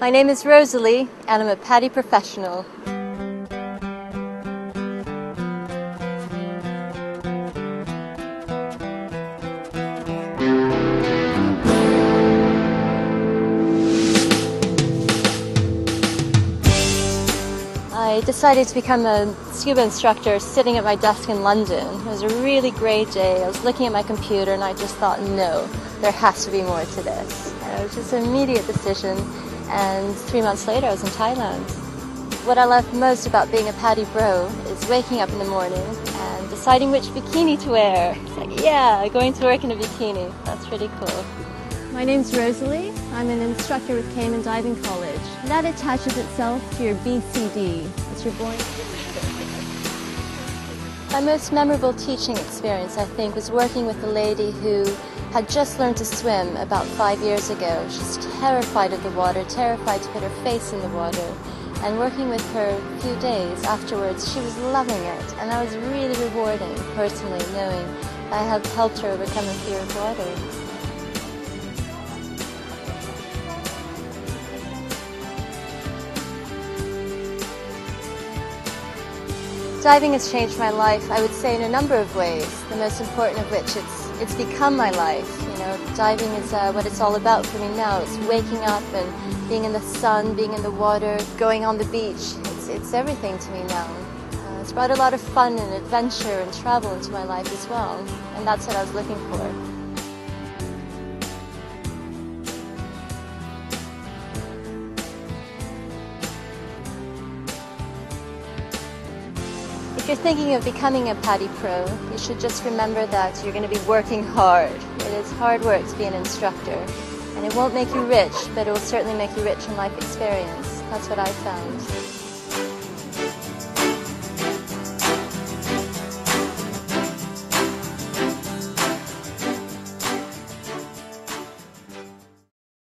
My name is Rosalie, and I'm a PADI professional. I decided to become a scuba instructor sitting at my desk in London. It was a really great day. I was looking at my computer and I just thought, no, there has to be more to this. And it was just an immediate decision. And three months later, I was in Thailand. What I love most about being a PADI Pro is waking up in the morning and deciding which bikini to wear. It's like, yeah, going to work in a bikini. That's pretty cool. My name's Rosalie. I'm an instructor with Cayman Diving College. That attaches itself to your BCD. It's your buoy. My most memorable teaching experience, I think, was working with a lady who had just learned to swim about five years ago. She's terrified of the water, terrified to put her face in the water. And working with her a few days afterwards, she was loving it. And that was really rewarding, personally, knowing I had helped her overcome a fear of water. Diving has changed my life, I would say, in a number of ways. The most important of which it's it's become my life. You know, diving is uh, what it's all about for me now. It's waking up and being in the sun, being in the water, going on the beach. It's it's everything to me now. Uh, it's brought a lot of fun and adventure and travel into my life as well, and that's what I was looking for. If you're thinking of becoming a PADI Pro, you should just remember that you're going to be working hard. It is hard work to be an instructor. And it won't make you rich, but it will certainly make you rich in life experience. That's what I found.